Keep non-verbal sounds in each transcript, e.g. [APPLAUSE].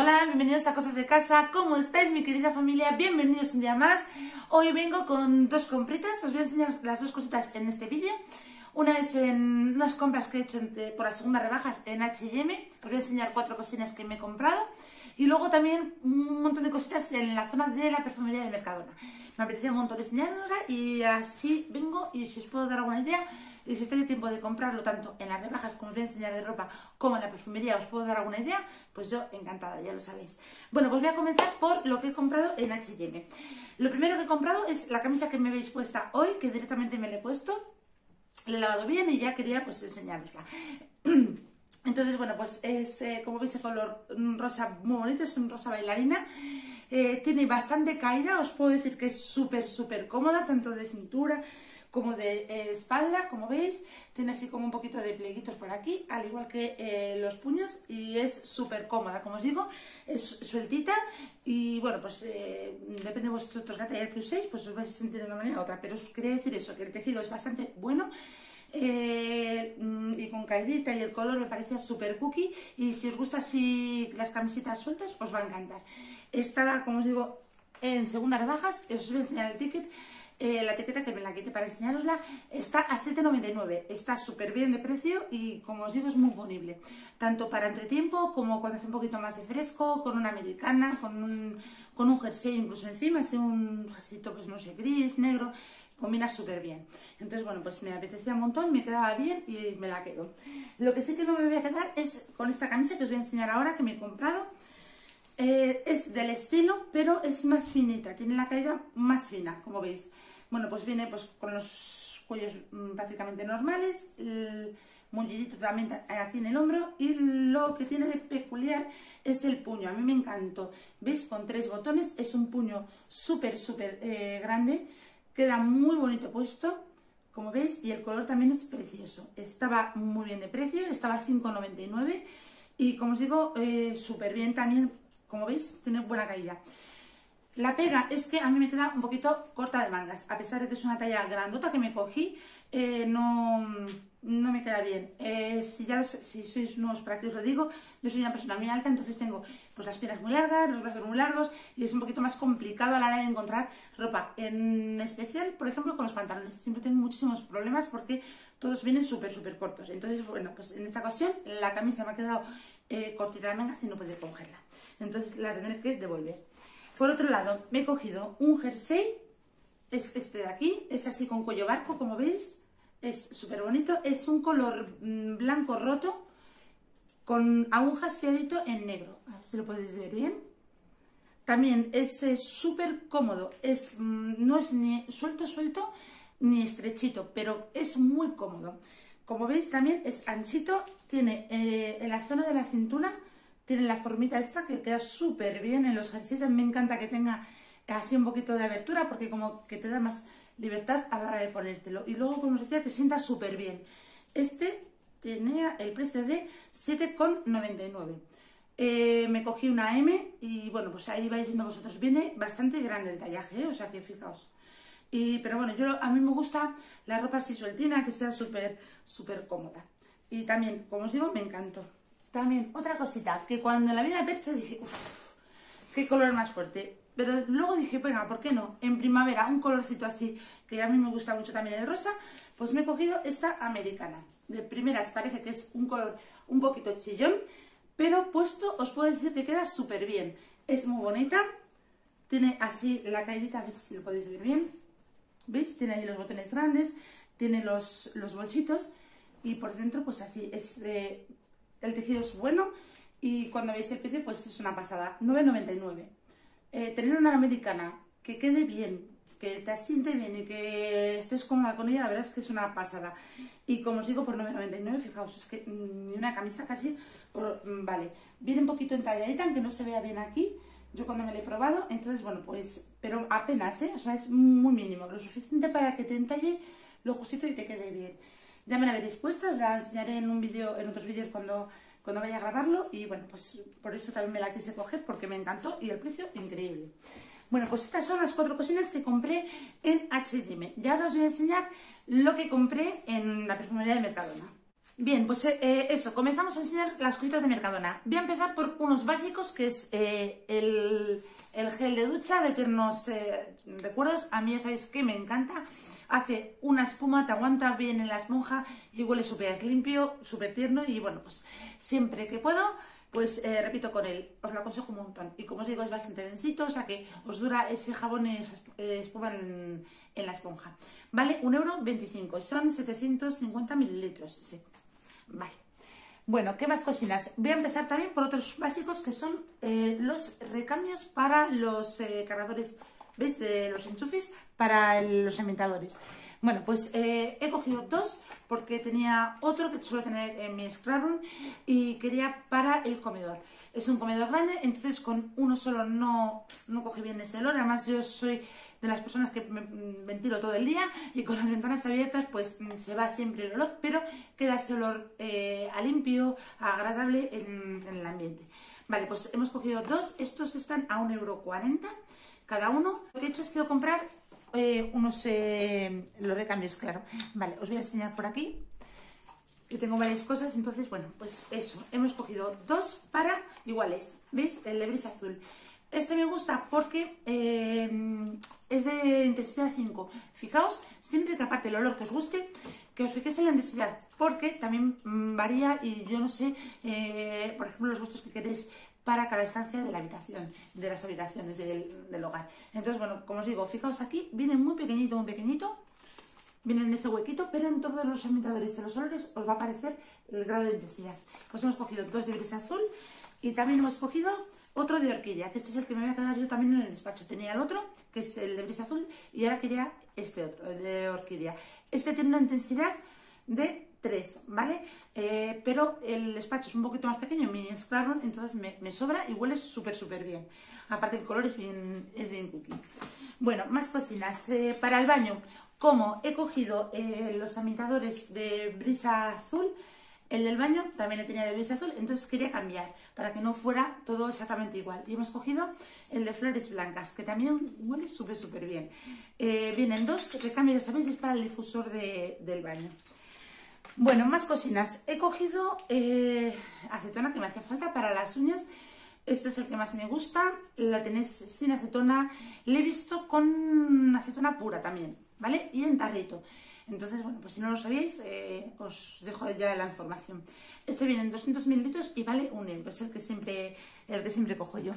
Hola, bienvenidos a Cosas de Casa. ¿Cómo estáis, mi querida familia? Bienvenidos un día más. Hoy vengo con dos compritas. Os voy a enseñar las dos cositas en este vídeo. Una es en unas compras que he hecho por las segundas rebajas en H&M. Os voy a enseñar cuatro cocinas que me he comprado. Y luego también un montón de cositas en la zona de la perfumería de Mercadona. Me apetecía un montón enseñarosla y así vengo y si os puedo dar alguna idea y si estáis a tiempo de comprarlo tanto en las rebajas como os voy a enseñar de ropa como en la perfumería os puedo dar alguna idea, pues yo encantada, ya lo sabéis. Bueno, pues voy a comenzar por lo que he comprado en H&M. Lo primero que he comprado es la camisa que me veis puesta hoy, que directamente me la he puesto. La he lavado bien y ya quería pues enseñarosla. [CLEARS THROAT] Entonces, bueno, pues es, eh, como veis, el color rosa muy bonito, es un rosa bailarina. Eh, tiene bastante caída, os puedo decir que es súper, súper cómoda, tanto de cintura como de eh, espalda, como veis, tiene así como un poquito de pleguitos por aquí, al igual que eh, los puños, y es súper cómoda, como os digo, es sueltita, y bueno, pues eh, depende de la talla que uséis, pues os vais a sentir de una manera u otra, pero os quería decir eso, que el tejido es bastante bueno, y con caidita y el color me parecía súper cookie, y si os gusta así las camisetas sueltas, os va a encantar. Estaba, como os digo, en segundas rebajas, os voy a enseñar el ticket, eh, la etiqueta que me la quité para enseñarosla está a 7,99. Está súper bien de precio y como os digo es muy ponible. Tanto para entretiempo como cuando hace un poquito más de fresco, con una americana, con un, con un jersey incluso encima, así un jersey pues no sé, gris, negro, combina súper bien. Entonces, bueno, pues me apetecía un montón, me quedaba bien y me la quedo. Lo que sí que no me voy a quedar es con esta camisa que os voy a enseñar ahora, que me he comprado. Eh, es del estilo, pero es más finita, tiene la caída más fina, como veis. Bueno, pues viene pues con los cuellos mm, prácticamente normales, el mullidito también aquí en el hombro y lo que tiene de peculiar es el puño. A mí me encantó. ¿Veis? Con tres botones. Es un puño súper, súper eh, grande. Queda muy bonito puesto, como veis, y el color también es precioso. Estaba muy bien de precio, estaba 5,99 y como os digo, eh, súper bien también, como veis, tiene buena calidad. La pega es que a mí me queda un poquito corta de mangas, a pesar de que es una talla grandota que me cogí, eh, no, no, me queda bien. Eh, si ya si sois nuevos para que os lo digo, yo soy una persona muy alta, entonces tengo pues las piernas muy largas, los brazos muy largos y es un poquito más complicado a la hora de encontrar ropa. En especial, por ejemplo, con los pantalones. Siempre tengo muchísimos problemas porque todos vienen súper, súper cortos. Entonces, bueno, pues en esta ocasión la camisa me ha quedado eh, cortita de mangas y no puedo cogerla. Entonces la tendré que devolver. Por otro lado, me he cogido un jersey, es este de aquí, es así con cuello barco, como veis, es súper bonito, es un color mm, blanco roto con agujas piadito en negro, a ver si lo podéis ver bien. También es súper cómodo, es, mm, no es ni suelto suelto ni estrechito, pero es muy cómodo. Como veis también es anchito, tiene eh, en la zona de la cintura tiene la formita esta que queda súper bien en los jerseys. me encanta que tenga así un poquito de abertura porque como que te da más libertad a la hora de ponértelo. Y luego, como os decía, te sienta súper bien. Este tenía el precio de 7,99. Eh, me cogí una M y bueno, pues ahí vais viendo vosotros. Viene bastante grande el tallaje, ¿eh? o sea que fijaos. Y, pero bueno, yo a mí me gusta la ropa así sueltina, que sea súper, súper cómoda. Y también, como os digo, me encantó. También, otra cosita, que cuando la vi la percha dije, uff, qué color más fuerte. Pero luego dije, venga, ¿por qué no? En primavera, un colorcito así, que a mí me gusta mucho también el rosa, pues me he cogido esta americana. De primeras parece que es un color un poquito chillón, pero puesto os puedo decir que queda súper bien. Es muy bonita, tiene así la caidita, veis si lo podéis ver bien. ¿Veis? Tiene ahí los botones grandes, tiene los, los bolsitos y por dentro pues así, es eh, el tejido es bueno y cuando veis el precio pues es una pasada, 9,99. Eh, tener una americana que quede bien, que te asiente bien y que estés cómoda con ella, la verdad es que es una pasada. Y como os digo, por 9,99, fijaos, es que ni una camisa casi, mm, vale. Viene un poquito entalladita, aunque no se vea bien aquí, yo cuando me la he probado, entonces bueno, pues, pero apenas, ¿eh? O sea, es muy mínimo, lo suficiente para que te entalle lo justito y te quede bien. Ya me la veréis puesta, os la enseñaré en un vídeo, en otros vídeos cuando, cuando vaya a grabarlo y bueno, pues por eso también me la quise coger porque me encantó y el precio increíble. Bueno, pues estas son las cuatro cocinas que compré en H&M. Ya os voy a enseñar lo que compré en la perfumería de Mercadona. Bien, pues eh, eh, eso, comenzamos a enseñar las cositas de Mercadona. Voy a empezar por unos básicos, que es eh, el, gel de ducha de eternos recuerdos. A mí ya sabéis que me encanta. Hace una espuma, te aguanta bien en la esponja y huele súper limpio, súper tierno. Y bueno, pues siempre que puedo, pues repito con él. Os lo aconsejo un montón. Y como os digo, es bastante densito, o sea que os dura ese jabón esa espuma en, la esponja. Vale, 1,25€. Son 750 mililitros. Sí. Vale. Bueno, ¿qué más cocinas? Voy a empezar también por otros básicos que son eh, los recambios para los eh, cargadores, ¿veis? De los enchufes para los ambientadores. Bueno, pues eh, he cogido dos porque tenía otro que suelo tener en mi scrap y quería para el comedor. Es un comedor grande, entonces con uno solo no, no cogí bien ese olor. Además yo soy de las personas que me ventilo todo el día y con las ventanas abiertas pues mm, se va siempre el olor, pero queda ese olor eh, a limpio, agradable en, el ambiente. Vale, pues hemos cogido dos, estos están a 1,40€ cada uno. Lo que he hecho ha sido comprar eh, unos, eh, los recambios, claro. Vale, os voy a enseñar por aquí que tengo varias cosas, entonces, bueno, pues eso, hemos cogido dos para iguales, ¿veis? El de brisa azul. Este me gusta porque eh, es de intensidad 5. Fijaos, siempre que aparte el olor que os guste, que os fijéis en la intensidad, porque también mm, varía y yo no sé, eh, por ejemplo, los gustos que queréis para cada estancia de la habitación, de las habitaciones del, hogar. Entonces, bueno, como os digo, fijaos aquí, viene muy pequeñito, muy pequeñito, viene en este huequito, pero en todos los ambientadores y los olores os va a aparecer el grado de intensidad. Pues hemos cogido dos de gris azul y también hemos cogido otro de horquilla, que este es el que me voy a quedar yo también en el despacho. Tenía el otro, que es el de brisa azul, y ahora quería este otro, el de orquídea. Este tiene una intensidad de 3, ¿vale? Eh, pero el despacho es un poquito más pequeño, mi Sclarron, entonces me, sobra y huele súper, súper bien. Aparte el color es bien, es bien cookie. Bueno, más cocinas. Eh, para el baño, como he cogido eh, los ambientadores de brisa azul, el del baño también le tenía de gris azul, entonces quería cambiar para que no fuera todo exactamente igual. Y hemos cogido el de flores blancas, que también huele súper, súper bien. Vienen dos recambios, ya es para el difusor del baño. Bueno, más cocinas. He cogido eh, acetona que me hacía falta para las uñas. Este es el que más me gusta. La tenéis sin acetona. Le he visto con acetona pura también, ¿vale? Y en tarrito. Entonces, bueno, pues si no lo sabéis, eh, os dejo ya la información. Este viene en 200 mililitros y vale un euro, es el que siempre, el que siempre cojo yo.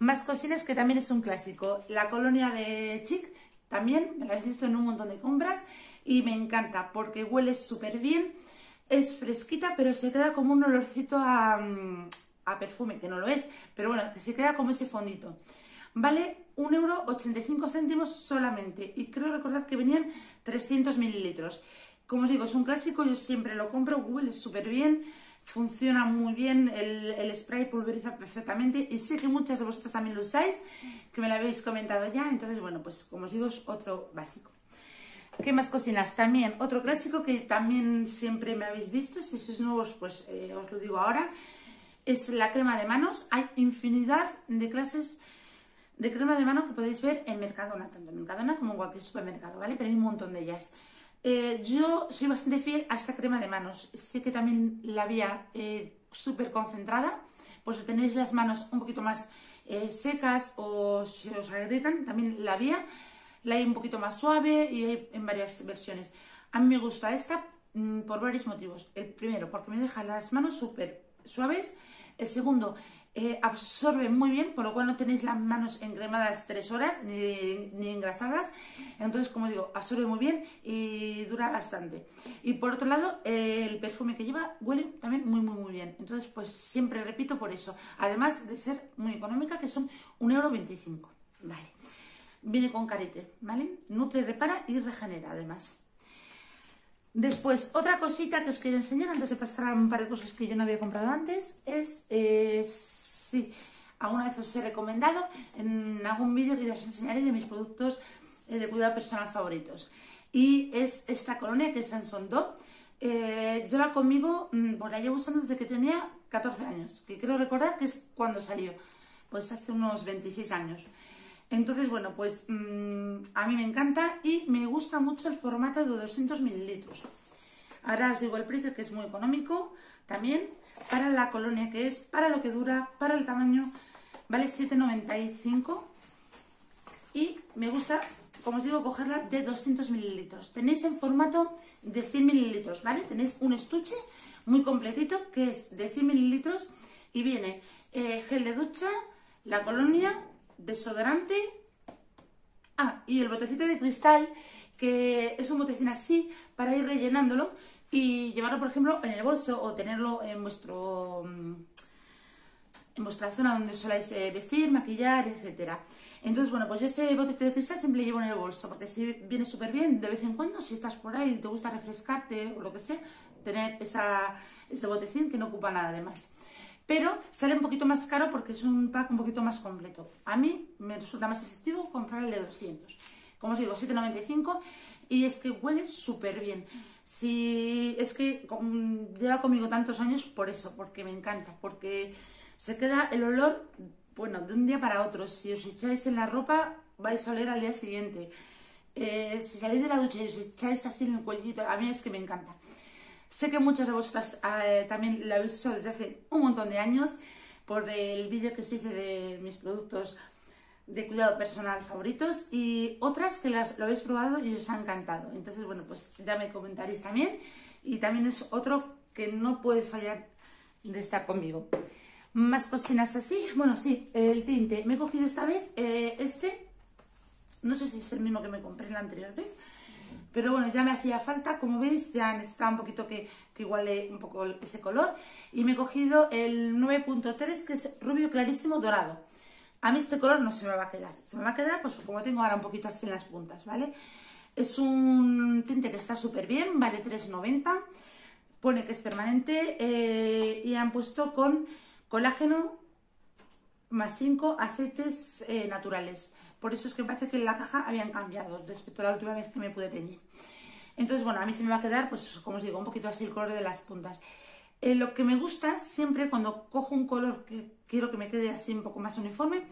Más cocinas que también es un clásico. La colonia de Chic, también, me la habéis visto en un montón de compras y me encanta porque huele súper bien, es fresquita, pero se queda como un olorcito a, a perfume, que no lo es, pero bueno, se queda como ese fondito. Vale 1,85€ solamente y creo recordar que venían 300 mililitros. Como os digo, es un clásico, yo siempre lo compro, huele súper bien, funciona muy bien, el, spray pulveriza perfectamente y sé que muchas de vosotras también lo usáis, que me lo habéis comentado ya, entonces bueno, pues como os digo, es otro básico. ¿Qué más cocinas? También otro clásico que también siempre me habéis visto, si sois nuevos pues eh, os lo digo ahora, es la crema de manos. Hay infinidad de clases de crema de mano que podéis ver en Mercadona, tanto en Mercadona como en cualquier supermercado, ¿vale? Pero hay un montón de ellas. Eh, yo soy bastante fiel a esta crema de manos. Sé que también la había eh, súper concentrada, pues si tenéis las manos un poquito más eh, secas o si os agrietan, también la había. La hay un poquito más suave y hay en varias versiones. A mí me gusta esta mm, por varios motivos. El primero, porque me deja las manos súper suaves. El segundo, eh, absorbe muy bien, por lo cual no tenéis las manos encremadas tres horas ni, engrasadas. Entonces, como digo, absorbe muy bien y dura bastante. Y por otro lado, el perfume que lleva huele también muy, muy, muy bien. Entonces, pues siempre repito por eso. Además de ser muy económica, que son 1,25€. Vale. Viene con carete, ¿vale? Nutre, repara y regenera, además. Después, otra cosita que os quiero enseñar antes de pasar a un par de cosas que yo no había comprado antes es, eh, sí, alguna vez os he recomendado en algún vídeo que os enseñaré de mis productos eh, de cuidado personal favoritos. Y es esta colonia que es Sanson Do. Eh, lleva conmigo, mm, pues la llevo usando desde que tenía 14 años, que creo recordar que es cuando salió, pues hace unos 26 años. Entonces, bueno, pues mm, a mí me encanta y me gusta mucho el formato de 200 mililitros. Ahora os digo el precio que es muy económico también para la colonia que es, para lo que dura, para el tamaño, vale 7,95 y me gusta, como os digo, cogerla de 200 mililitros. Tenéis en formato de 100 mililitros, ¿vale? Tenéis un estuche muy completito que es de 100 mililitros y viene eh, gel de ducha, la colonia, desodorante, ah, y el botecito de cristal que es un botecín así para ir rellenándolo y llevarlo, por ejemplo, en el bolso o tenerlo en vuestro mm, en vuestra zona donde soláis eh, vestir, maquillar, etcétera. Entonces, bueno, pues yo ese botecito de cristal siempre llevo en el bolso, porque si viene súper bien de vez en cuando, si estás por ahí y te gusta refrescarte o lo que sea, tener esa, ese botecín que no ocupa nada de más. Pero sale un poquito más caro porque es un pack un poquito más completo. A mí me resulta más efectivo comprar el de 200. Como os digo, 7,95 y es que huele súper bien. Si es que lleva conmigo tantos años por eso, porque me encanta, porque se queda el olor, bueno, de un día para otro. Si os echáis en la ropa, vais a oler al día siguiente. Eh, si salís de la ducha y os echáis así en el cuellito, a mí es que me encanta. Sé que muchas de vosotras eh, también lo habéis usado desde hace un montón de años por el vídeo que os hice de mis productos de cuidado personal favoritos y otras que las, lo habéis probado y os ha encantado. Entonces, bueno, pues ya me comentaréis también. Y también es otro que no puede fallar de estar conmigo. Más cocinas así. Bueno, sí, el tinte. Me he cogido esta vez eh, este. No sé si es el mismo que me compré la anterior vez. Pero bueno, ya me hacía falta, como veis, ya necesitaba un poquito que, que iguale un poco ese color. Y me he cogido el 9.3, que es rubio clarísimo dorado. A mí este color no se me va a quedar. Se me va a quedar, pues como tengo ahora un poquito así en las puntas, ¿vale? Es un tinte que está súper bien, vale 3,90. Pone que es permanente eh, y han puesto con colágeno más 5 aceites eh, naturales. Por eso es que me parece que en la caja habían cambiado respecto a la última vez que me pude teñir. Entonces, bueno, a mí se me va a quedar, pues como os digo, un poquito así el color de las puntas. Eh, lo que me gusta siempre cuando cojo un color que quiero que me quede así un poco más uniforme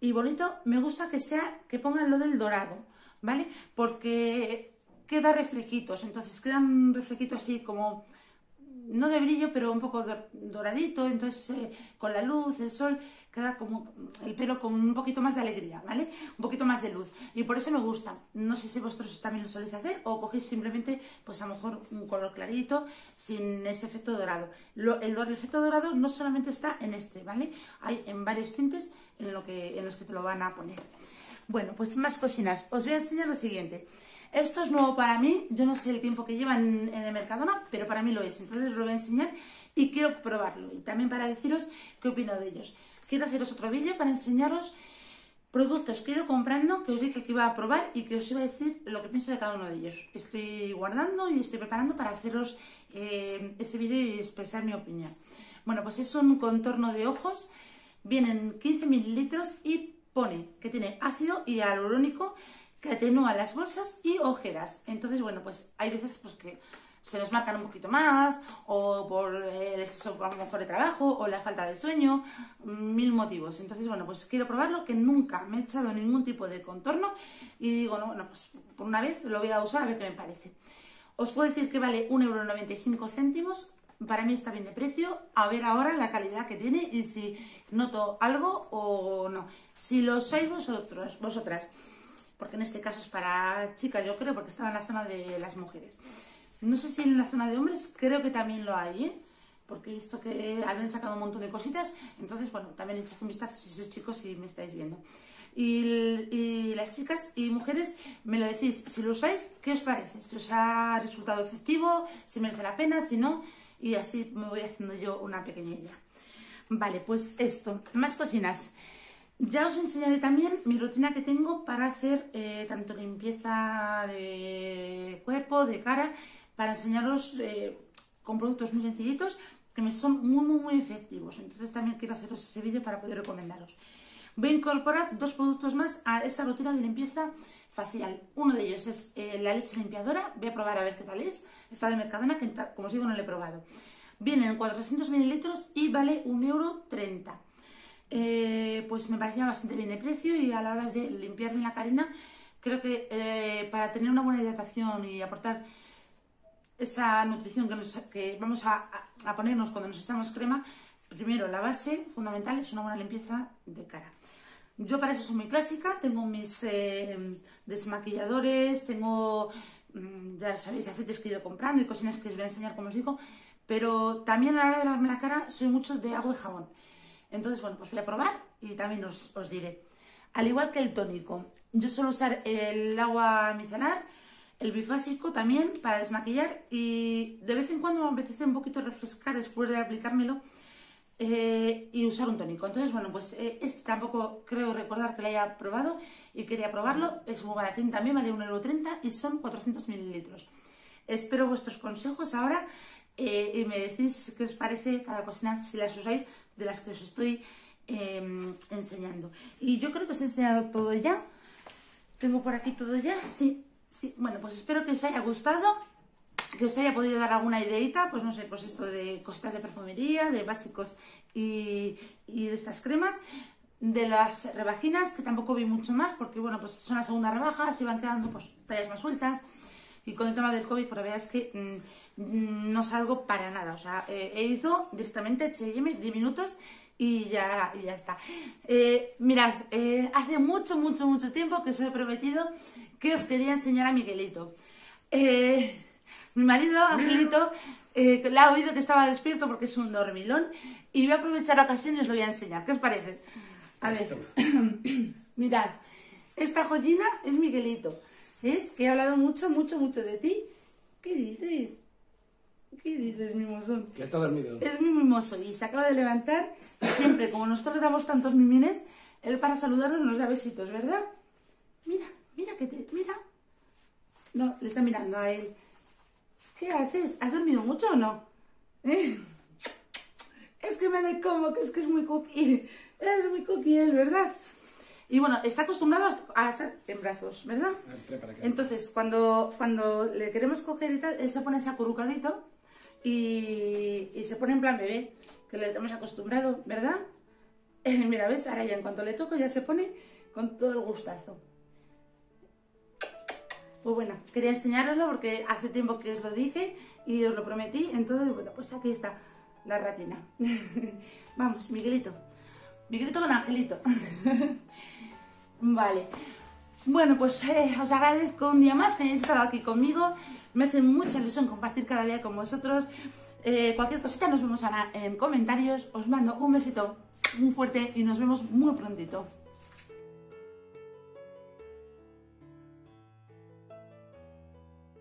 y bonito, me gusta que sea, que pongan lo del dorado, ¿vale? Porque queda reflejitos, entonces quedan reflejitos así como no de brillo, pero un poco doradito, entonces eh, con la luz, el sol, queda como el pelo con un poquito más de alegría, ¿vale? Un poquito más de luz. Y por eso me gusta. No sé si vosotros también lo soléis hacer o cogéis simplemente, pues a lo mejor un color clarito, sin ese efecto dorado. el, efecto dorado no solamente está en este, ¿vale? Hay en varios tintes en, lo que, en los que te lo van a poner. Bueno, pues más cocinas. Os voy a enseñar lo siguiente. Esto es nuevo para mí, yo no sé el tiempo que llevan en el Mercadona, pero para mí lo es. Entonces os lo voy a enseñar y quiero probarlo. Y también para deciros qué opino de ellos. Quiero haceros otro vídeo para enseñaros productos que he ido comprando, que os dije que iba a probar y que os iba a decir lo que pienso de cada uno de ellos. Estoy guardando y estoy preparando para haceros eh, ese vídeo y expresar mi opinión. Bueno, pues es un contorno de ojos, vienen 15 mililitros y pone que tiene ácido hialurónico que atenúa las bolsas y ojeras. Entonces, bueno, pues hay veces pues, que se nos marcan un poquito más, o por el exceso a lo mejor de trabajo, o la falta de sueño, mil motivos. Entonces, bueno, pues quiero probarlo, que nunca me he echado ningún tipo de contorno, y digo, no, bueno, pues por una vez lo voy a usar a ver qué me parece. Os puedo decir que vale 1,95€, para mí está bien de precio, a ver ahora la calidad que tiene y si noto algo o no. Si lo sois vosotros, vosotras, porque en este caso es para chicas, yo creo, porque estaba en la zona de las mujeres. No sé si en la zona de hombres, creo que también lo hay, ¿eh? porque he visto que habían sacado un montón de cositas, entonces, bueno, también echad un vistazo si sois chicos y me estáis viendo. Y, las chicas y mujeres me lo decís, si lo usáis, ¿qué os parece? Si os ha resultado efectivo, si merece la pena, si no, y así me voy haciendo yo una pequeña idea. Vale, pues esto, más cocinas. Ya os enseñaré también mi rutina que tengo para hacer eh, tanto limpieza de cuerpo, de cara, para enseñaros eh, con productos muy sencillitos que me son muy, muy, muy efectivos. Entonces también quiero haceros ese vídeo para poder recomendaros. Voy a incorporar dos productos más a esa rutina de limpieza facial. Uno de ellos es eh, la leche limpiadora. Voy a probar a ver qué tal es. Está de Mercadona, que como os digo no la he probado. Viene en 400 mililitros y vale 1,30€. Eh, pues me parecía bastante bien de precio y a la hora de limpiarme la carina, creo que eh, para tener una buena hidratación y aportar esa nutrición que, nos- que vamos a, ponernos cuando nos echamos crema, primero la base fundamental es una buena limpieza de cara. Yo para eso soy muy clásica, tengo mis eh, desmaquilladores, tengo, mm, ya sabéis, aceites que he ido comprando y cocinas que os voy a enseñar como os digo, pero también a la hora de lavarme la cara soy mucho de agua y jabón. Entonces, bueno, pues voy a probar y también os, os diré. Al igual que el tónico, yo suelo usar el agua micelar, el bifásico también para desmaquillar y de vez en cuando me apetece un poquito refrescar después de aplicármelo eh, y usar un tónico. Entonces, bueno, pues eh, este tampoco creo recordar que lo haya probado y quería probarlo. Es muy baratín también, vale 1,30€ y son 400 mililitros. Espero vuestros consejos ahora eh, y me decís qué os parece cada cocina, si las usáis, de las que os estoy eh, enseñando. Y yo creo que os he enseñado todo ya. Tengo por aquí todo ya. Sí, sí. Bueno, pues espero que os haya gustado que os haya podido dar alguna ideita, pues no sé, pues esto de cositas de perfumería, de básicos y, y de estas cremas, de las rebajinas, que tampoco vi mucho más, porque bueno, pues son las segundas rebajas, y van quedando pues tallas más sueltas, y con el tema del COVID, pues la verdad es que mm, no salgo para nada, o sea, eh, he ido directamente a H&M 10 minutos y ya, y ya está. Eh, mirad, eh, hace mucho, mucho, mucho tiempo que os he prometido que os quería enseñar a Miguelito. Mi marido, Angelito, [LAUGHS] le ha oído que estaba despierto porque es un dormilón y voy a aprovechar la ocasión y os lo voy a enseñar. ¿Qué os parece? A ver, [COUGHS] mirad, esta joyina es Miguelito. ¿Ves? Que he hablado mucho, mucho, mucho de ti. ¿Qué dices? ¿Qué dices, mimosón? Que está dormido. Es muy mimoso y se acaba de levantar. Siempre, como nosotros le damos tantos mimines, él para saludarnos nos da besitos, ¿verdad? Mira, mira que te. Mira. No, le está mirando a él. ¿Qué haces? ¿Has dormido mucho o no? ¿Eh? Es que me da como que es que es muy cookie. Es muy cookie él, ¿verdad? Y bueno, está acostumbrado a estar en brazos, ¿verdad? Entonces, cuando, cuando le queremos coger y tal, él se pone así acurrucadito y, se pone en plan bebé, que le hemos acostumbrado, ¿verdad? [LAUGHS] Mira, ¿ves? Ahora ya en cuanto le toco ya se pone con todo el gustazo. Pues bueno, quería enseñároslo porque hace tiempo que os lo dije y os lo prometí. Entonces, bueno, pues aquí está la ratina. [LAUGHS] Vamos, Miguelito. Miguelito con Angelito. [LAUGHS] vale. Bueno, pues eh, os agradezco un día más que hayáis estado aquí conmigo. Me hace mucha ilusión compartir cada día con vosotros. Eh, cualquier cosita nos vemos ahora en comentarios. Os mando un besito muy fuerte y nos vemos muy prontito.